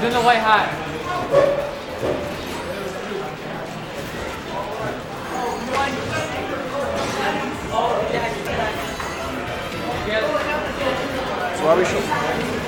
He's in the white hat. So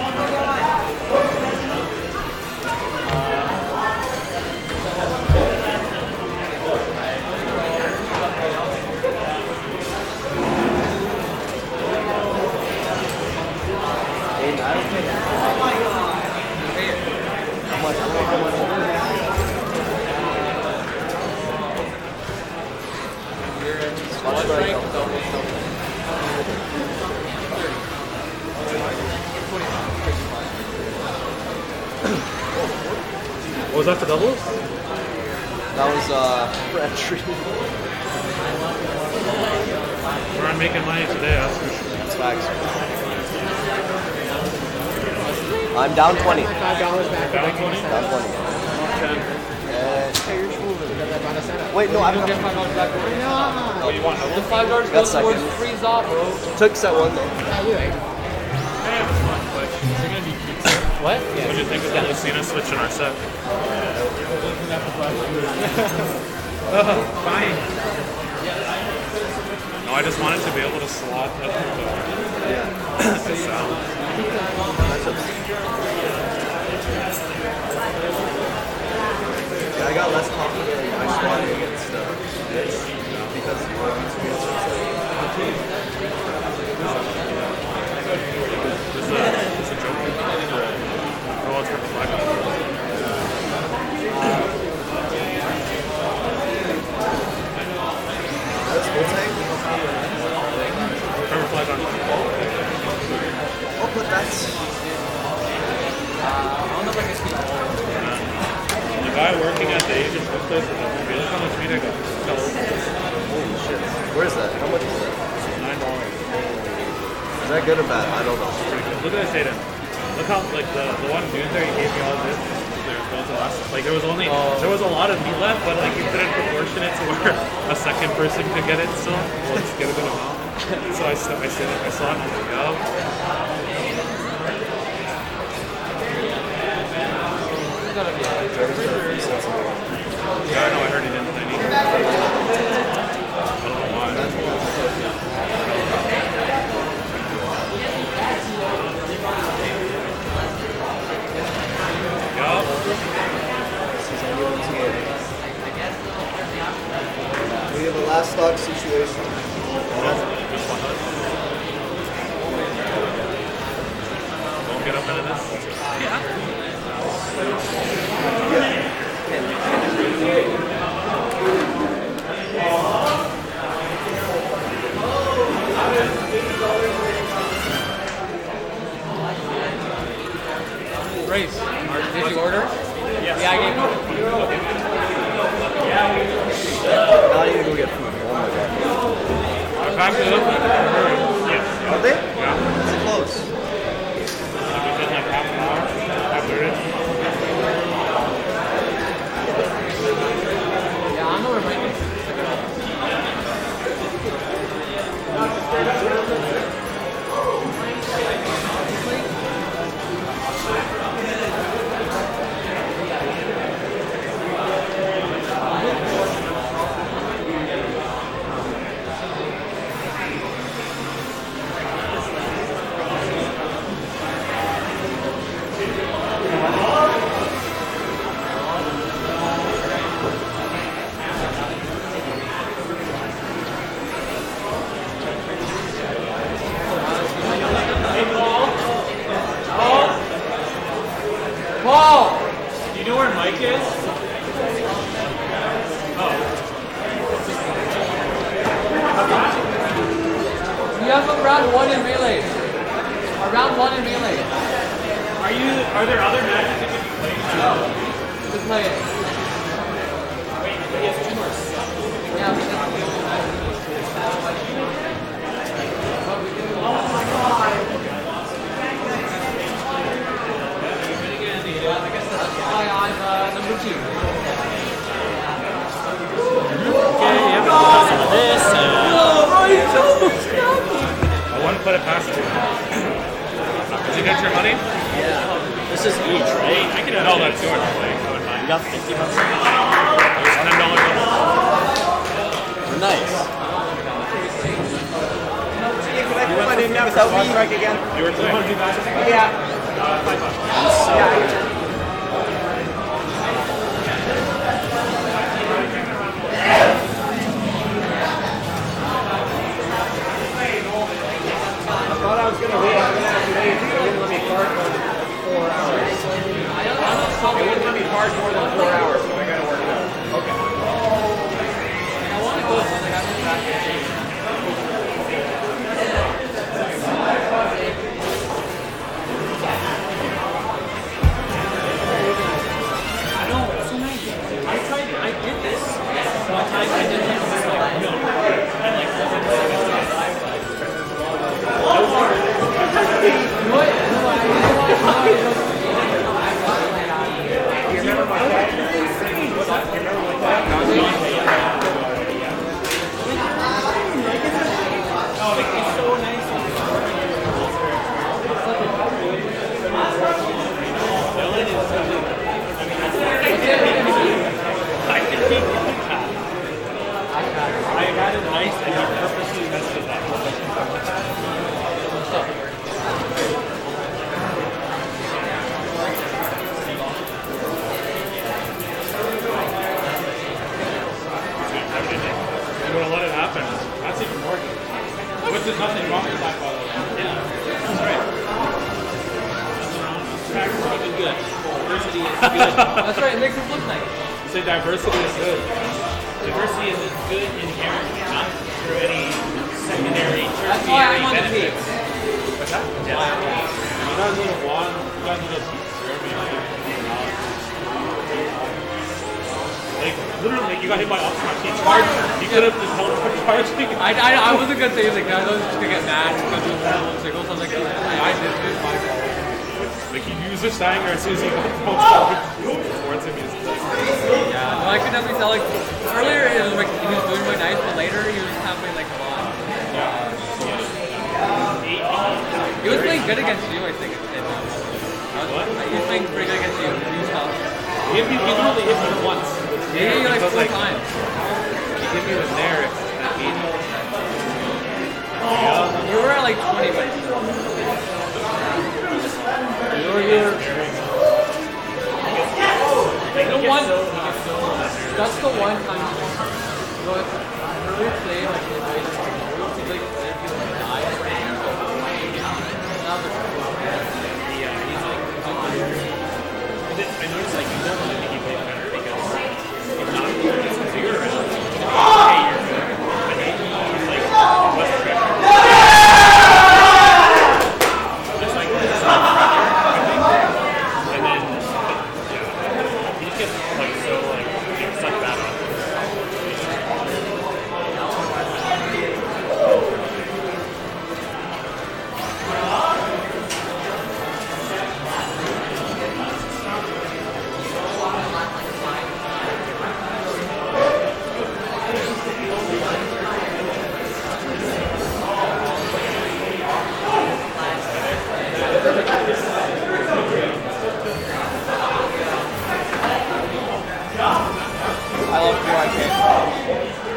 What was that for doubles? That was uh for entry. We're not making money today, that's for sure. That's facts. I'm down 20. Five dollars back. Down 20? Down 20. Ten. Uh, hey, you're just moving. Wait, no, I Don't don't get have five dollars back. Oh, you want The five dollars Got goes towards freeze off, bro. Took set one though. Yeah, it was fun, but you're gonna be What? What do you think of the Lucina switch in our set? Fine. No, I just wanted to be able to slot the, the, the sound. Yeah, I got less confident in my swatting against uh, this because of the experience. This is a, this is a joke. Oh, it's for the flag. That's full tank. Remember flag on. Oh, but that's The guy working at the Asian food place with the movie, look how much meat I got. holy shit. Where's that? How much is that? Nine dollars. Is that good or bad? I don't know. Look at this Hayden. Look how like the, the one dude there he gave me all this. There was the last like there was only oh. there was a lot of meat left, but like he couldn't proportion it to where a second person could get it still. Well, just get a good amount. so I st- I said I saw it and I was like, yeah. Yeah, I know. I heard he didn't. I need. I don't know why. Yup. We have a last stock situation. Don't get up into this. Race. Did you order? Yes. Yeah, I gave you. Now I need to go get food. Oh my god. I packed it up. Yes. Are they? Yeah. Round one in relay. A round one in relay. Are you? Are there other matches that can be played? Just play it. Yeah, we just- put it past you. Did you get your money? Yeah. This is each, right? I can no, that's yours. You got 50 bucks. There's $10 bills. Nice. You went in now, so we again. You were playing? Yeah. So, yeah. I can keep doing that. I had it nice and he purposely messed it up. You would have let it happen. That's even more good. Which is nothing wrong with that, by the way. Yeah, that's right. Even good. Diversity is good. That's right, it makes us look nice. Say diversity is good. Diversity is good inherently, not through any secondary, That's why tertiary I'm on benefits. What's that? Yeah. You guys would have won. You guys would have you got hit by Optimus. He charged. He could have just held for charging. I, I, I wasn't gonna say anything. I was just gonna get mad because it was one singles. I was like, I, I did this. My fault. Like, he used a Stanger as soon as oh! he got the ball towards him. Yeah, no, I could definitely tell. Like earlier, it was like he was doing really nice, but later he was having like a lot. Yeah. He was playing good against you, I think. In, I was, What? He was playing pretty good against you. He was tough. he he literally hit me once. Hit you like four like, times. He hit me with Nair at 80. Yeah. You oh, were at like 20 minutes. You were here. The one. That's the one time. Go ahead. like so